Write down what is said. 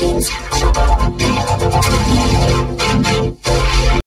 Like a